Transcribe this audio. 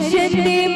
Vision Demon.